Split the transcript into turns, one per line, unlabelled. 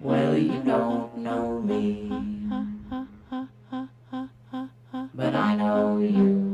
Well, you don't know me, but I know you.